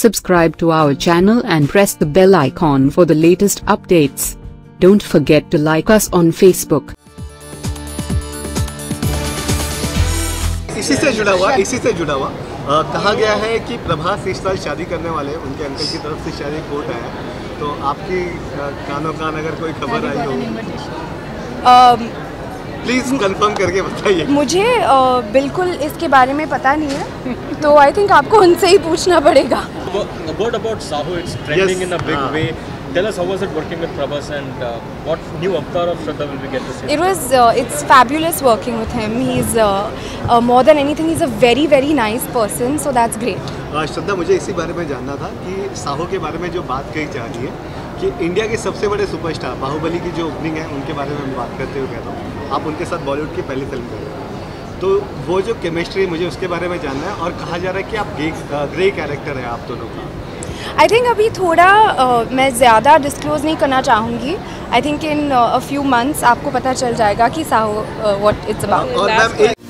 Subscribe to our channel and press the bell icon for the latest updates. Don't forget to like us on Facebook. इसी से जुड़ा हुआ इसी से जुड़ा हुआ अ, कहा गया है कि प्रभास इस साल शादी करने वाले हैं उनके अंकल की तरफ़ से एक कोर्ट आया है। तो आपकी कानों कान अगर कोई खबर आई हो प्लीज़ कंफर्म करके बताइए मुझे अ, बिल्कुल इसके बारे में पता नहीं है तो आई थिंक आपको उनसे ही पूछना पड़ेगा A word about Sahu, it's trending Yes. in a big Ah. way. Tell us how was it working with Prabhas and uh, what new avatar of Shraddha will we get to see? It was uh, it's fabulous working with him. He's uh, uh, more than anything, he's a very very nice person. So that's great. अ, श्रद्धा मुझे इसी बारे में जानना था कि साहो के बारे में जो बात कही जा रही है कि इंडिया के सबसे बड़े सुपरस्टार बाहुबली की जो ओपनिंग है उनके बारे में मैं बात करते हुए कह रहा हूँ आप उनके साथ बॉलीवुड की पहली फ़िल्म कर रहे हैं तो वो जो केमिस्ट्री मुझे उसके बारे में जानना है और कहा जा रहा है कि आप ग्रे ग्रे कैरेक्टर हैं आप दोनों का। आई थिंक अभी थोड़ा uh, मैं ज़्यादा डिस्क्लोज नहीं करना चाहूँगी। I think in a few months आपको पता चल जाएगा कि साहो वॉट इट्स अबाउट